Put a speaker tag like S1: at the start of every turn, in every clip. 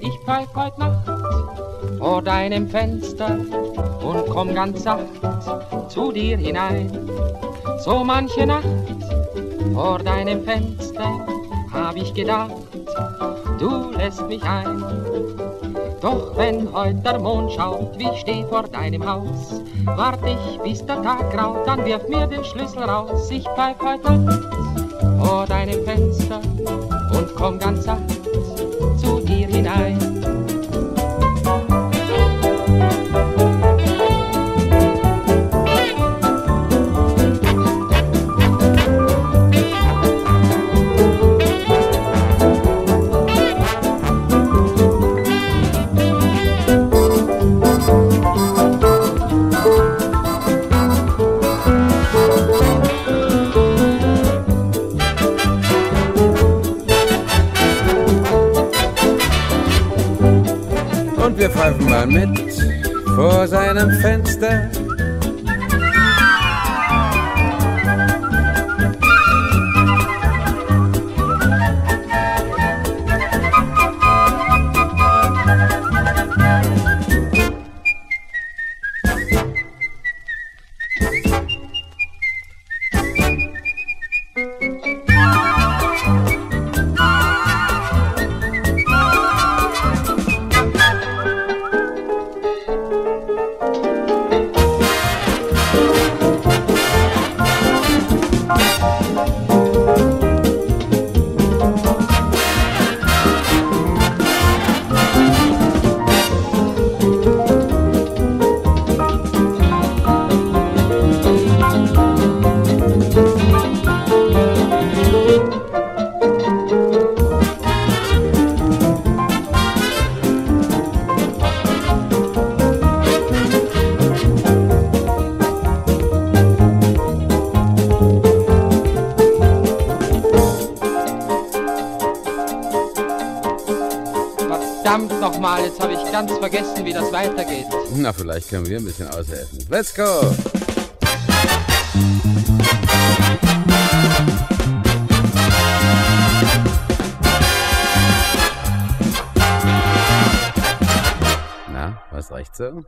S1: Ich pfeif heut Nacht vor deinem Fenster und komm ganz sacht zu dir hinein. So manche Nacht vor deinem Fenster hab ich gedacht, du lässt mich ein. Doch wenn heut der Mond schaut, wie ich steh vor deinem Haus, wart ich, bis der Tag graut, dann wirf mir den Schlüssel raus. Ich bleib heut Nacht vor deinem Fenster und komm ganz sacht zu dir hinein.
S2: Und wir pfeifen mal mit vor seinem Fenster. Na, vielleicht können wir ein bisschen aushelfen. Let's go! Na, was reicht so?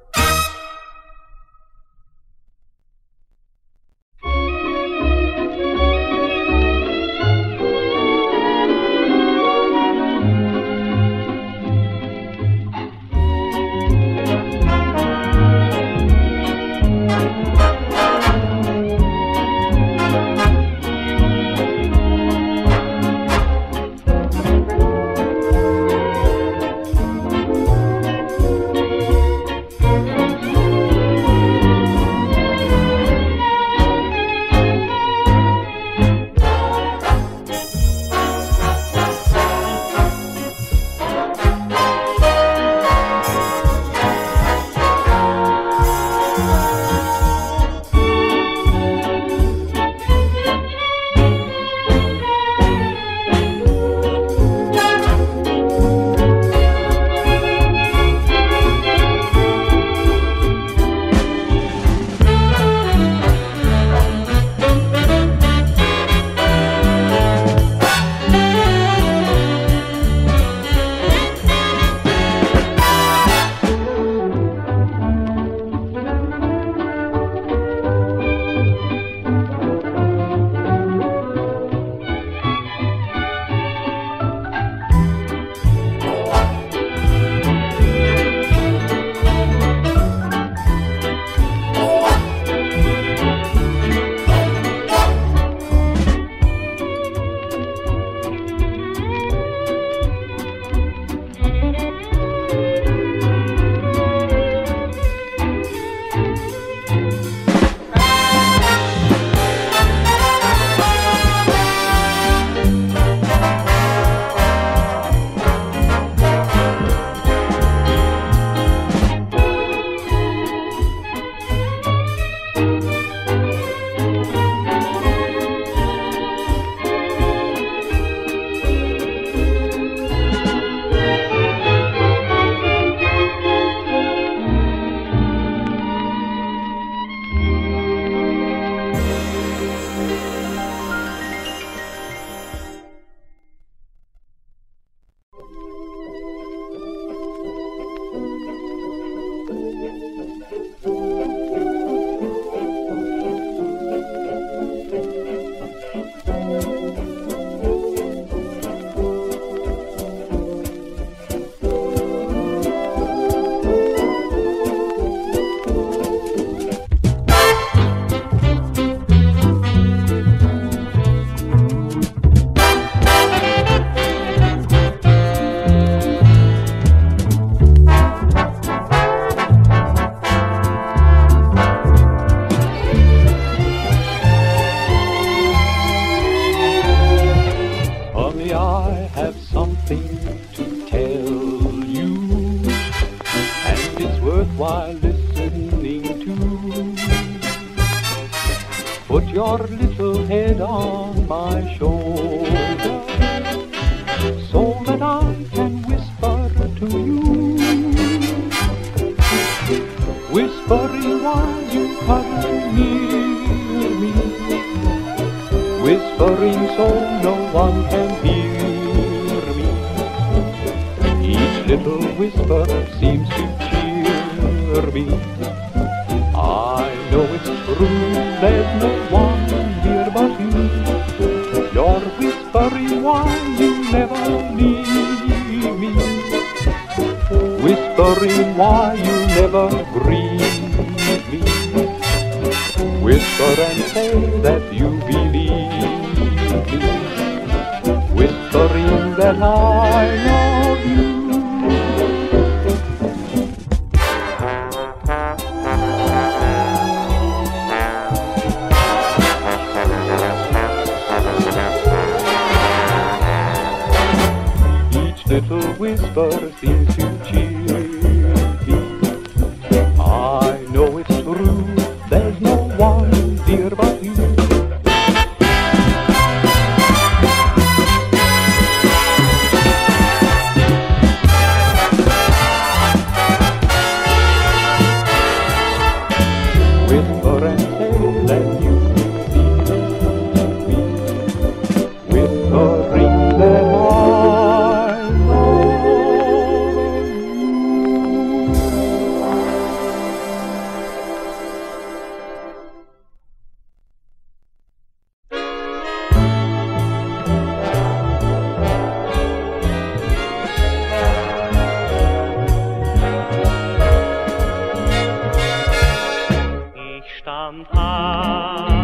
S3: Your little head on my shoulder so that I can whisper to you. Whispering while you cuddle near me. Whispering so no one can hear me. Each little whisper seems to cheer me. Know it's true, there's no one here but you. You're whispering while you never leave me. Whispering why you never grieve me. Whisper and say that you believe me. Whispering that I love por you.
S4: Ich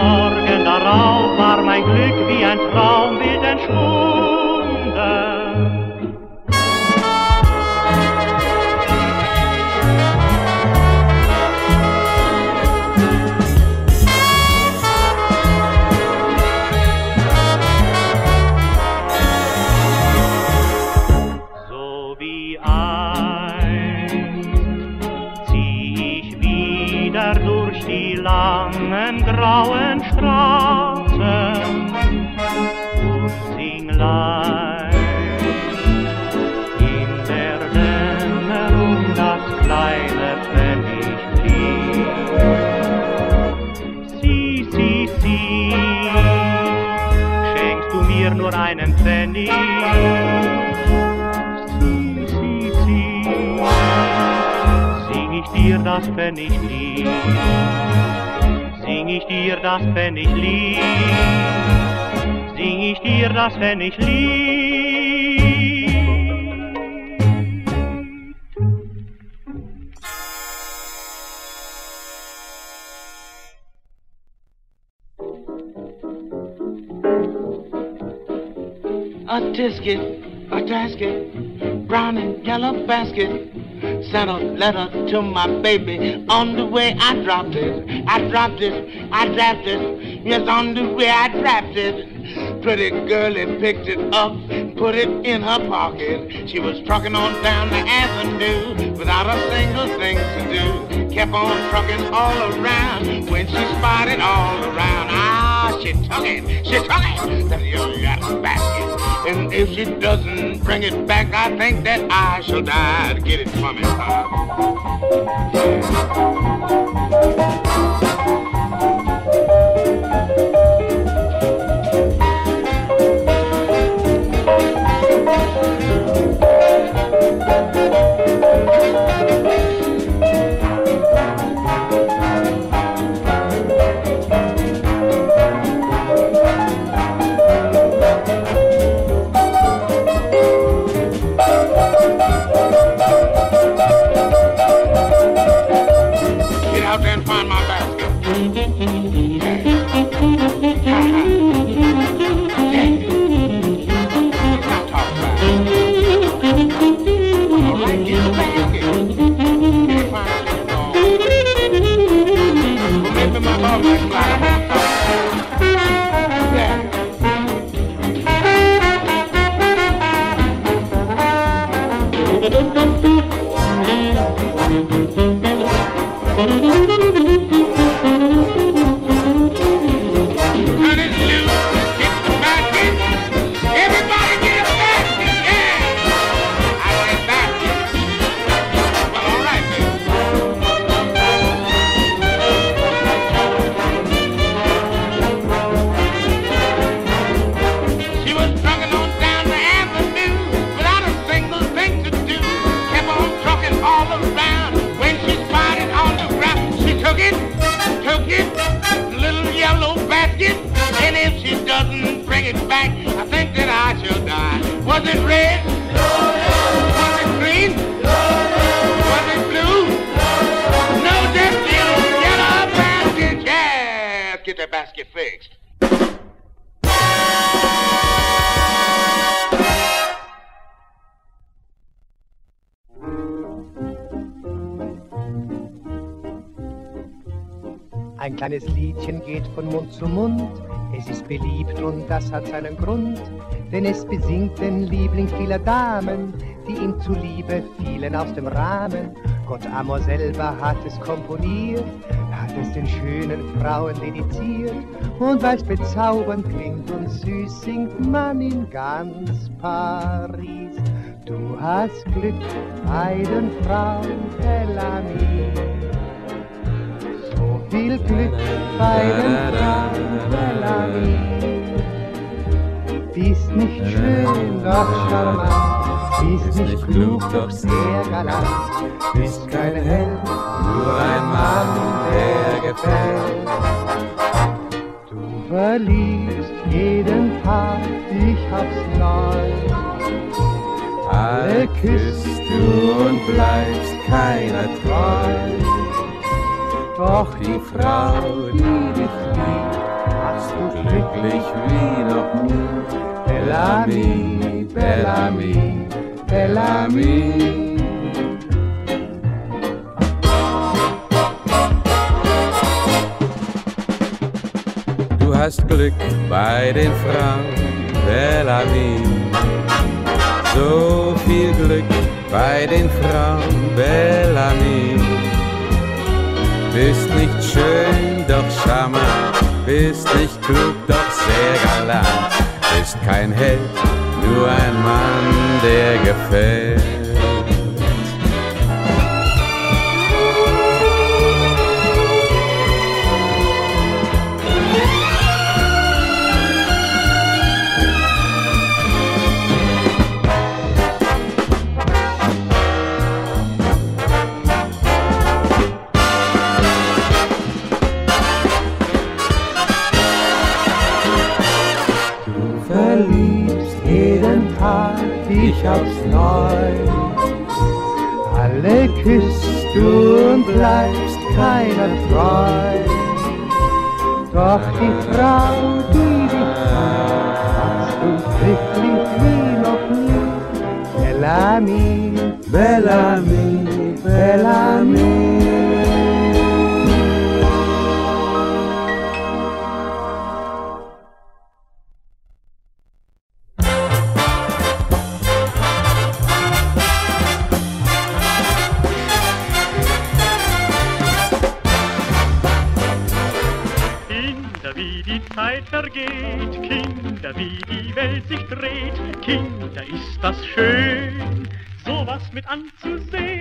S4: Morgen darauf war mein Glück wie ein Traumbild entschwunden. Dir das Pfenniglied? Sing ich dir das Pfenniglied? Sing ich dir das Pfenniglied?
S5: a tisket, a tasket, brown and yellow basket, sent a letter to my baby. On the way I dropped it, I dropped it, I dropped it. Yes, on the way I dropped it. Pretty girlie picked it up, put it in her pocket. She was trucking on down the avenue without a single thing to do. Kept on trucking all around when she spotted all around. Ah, she took it, she took it. That young got basket. And if she doesn't bring it back, I think that I shall die to get it from it. Was it red? Was it green? Was it blue? No, just little yellow basket. Yeah, get that basket fixed.
S6: Ein kleines Liedchen geht von Mund zu Mund, es ist beliebt und das hat seinen Grund, denn es besingt den Liebling vieler Damen, die ihm zuliebe fielen aus dem Rahmen. Gott Amor selber hat es komponiert, hat es den schönen Frauen dediziert und weil's bezaubernd klingt und süß singt man in ganz Paris. Du hast Glück bei den Frauen, Bellamy. So viel Glück bei den Bellamy. Bist nicht schön, doch charmant. Bist nicht klug, doch sehr galant. Bist kein Held, nur ein Mann, der gefällt. Du verliebst jeden Tag dich aufs Neu. Alle küsst du und bleibst keiner treu. Doch die Frau, die dich liebt, machst du glücklich wie Bellamy, Bellamy, Bellamy.
S2: Du hast Glück bei den Frauen, Bellamy. So viel Glück bei den Frauen, Bellamy. Bist nicht schön, doch charmant. Bist nicht klug, doch sehr. Bist kein Held, nur ein Mann, der gefällt.
S6: Aufs Neu. Alle küsst du und bleibst keiner treu. Doch die Frau, die
S4: ist das schön, sowas mit anzusehen.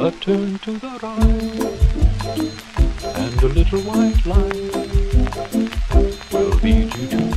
S3: A turn to the right and a little white light will lead you to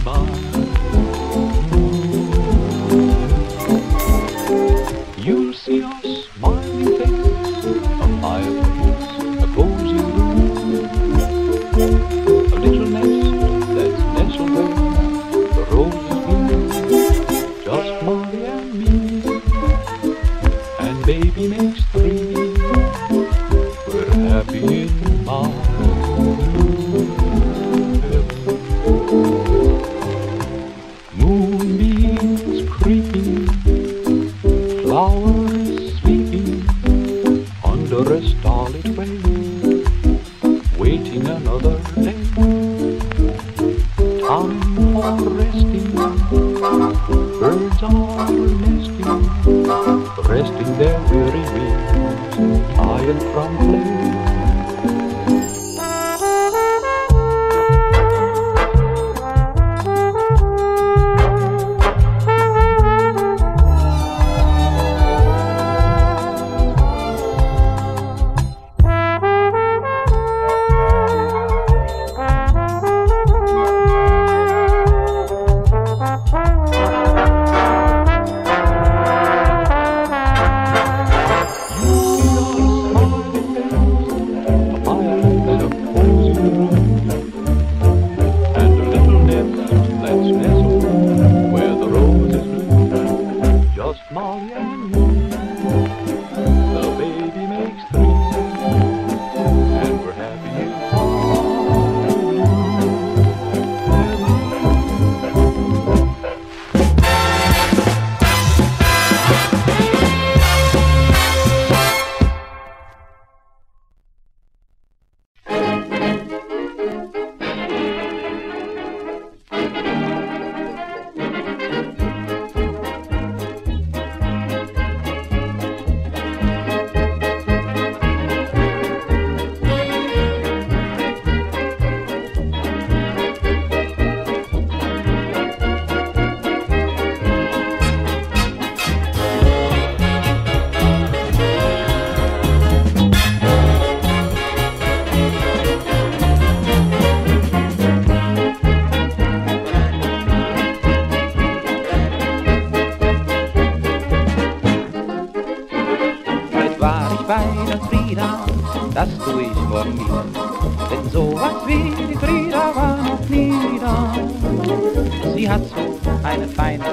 S7: Sie hat so eine feine,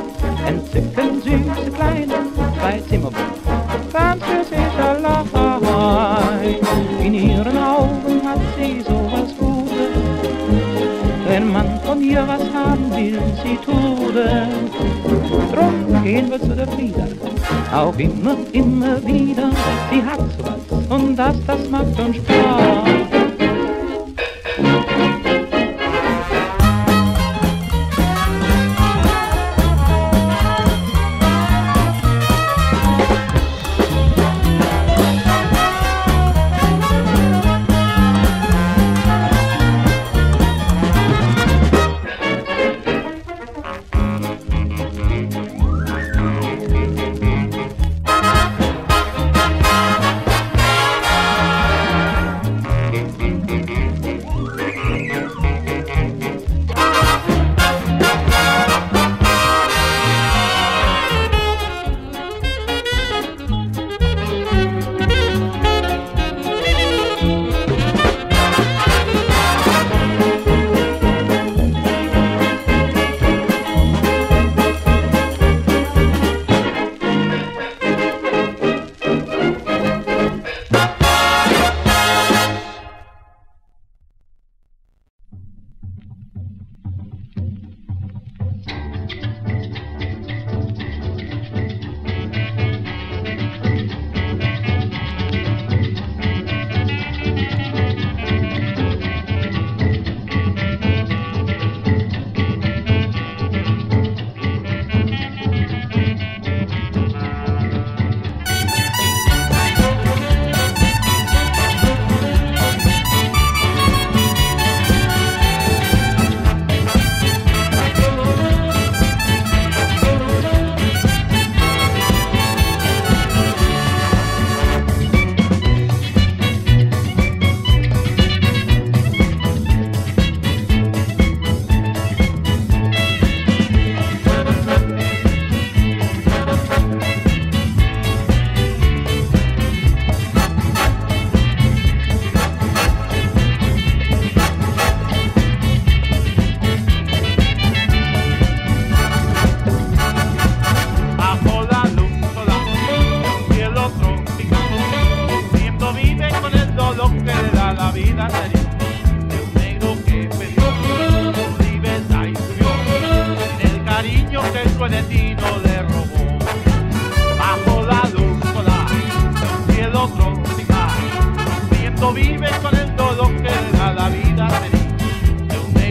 S7: entzückend süße kleine, zwei Zimmerwohnung, ganz für sich allein. In ihren Augen hat sie sowas Gutes, wenn man von ihr was haben will, sie tut es. Drum gehen wir zu der Frieda, auch immer, immer wieder. Sie hat sowas und das, das macht uns Spaß.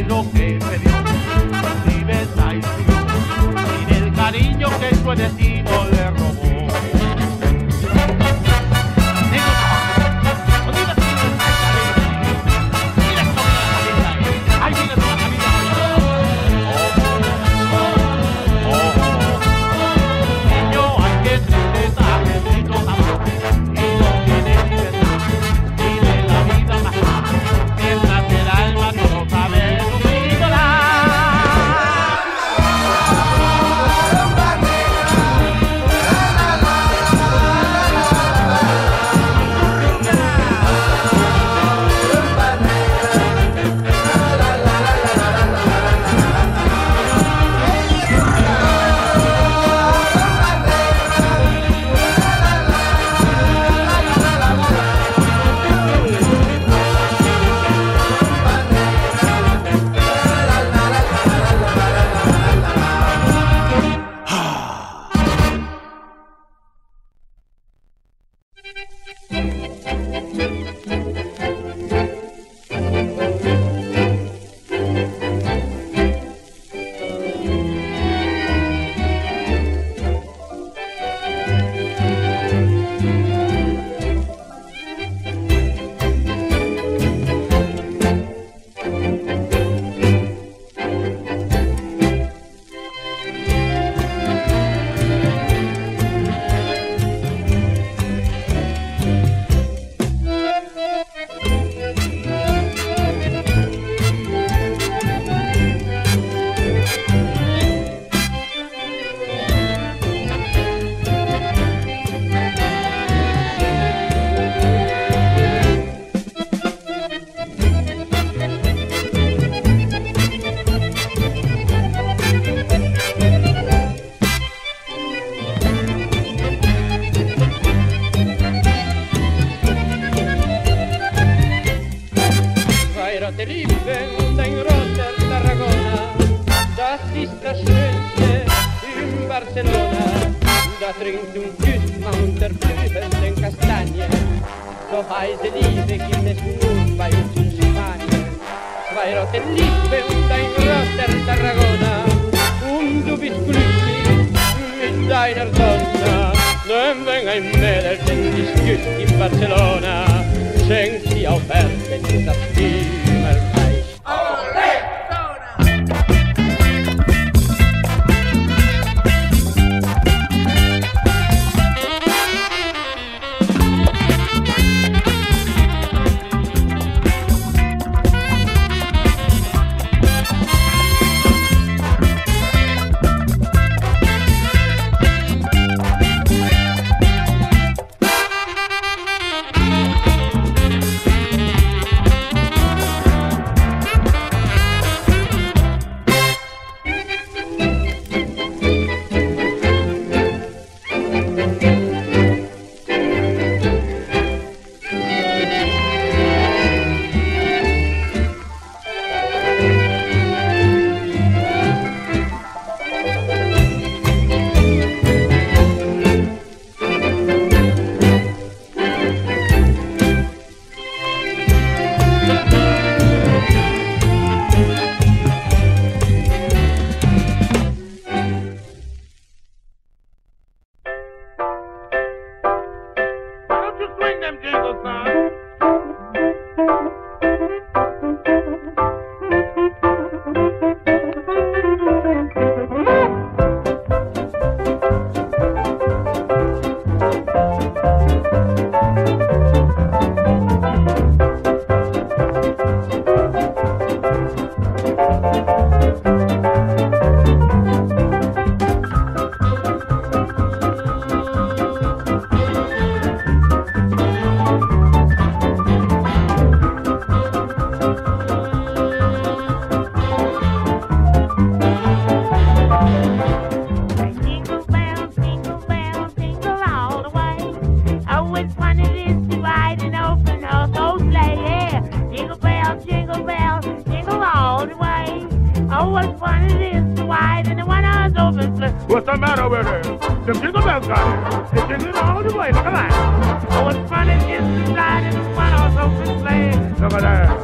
S8: sino que over there.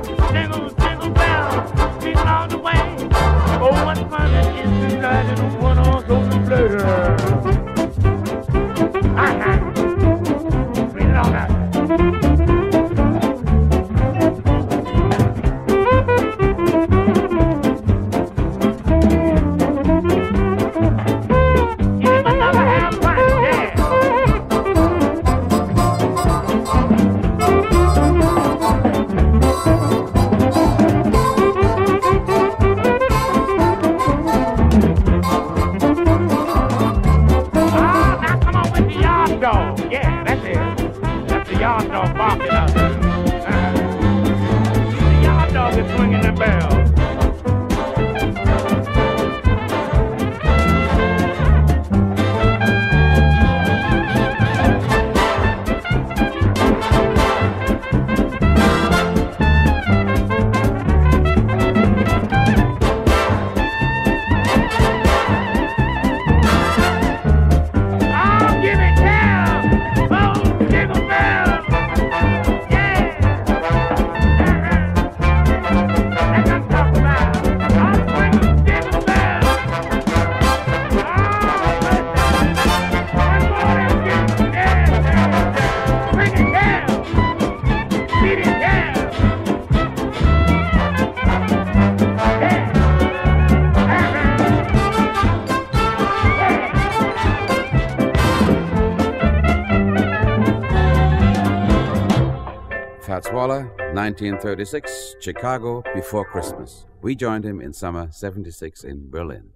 S2: 1936, Chicago before Christmas. We joined him in summer 76 in Berlin.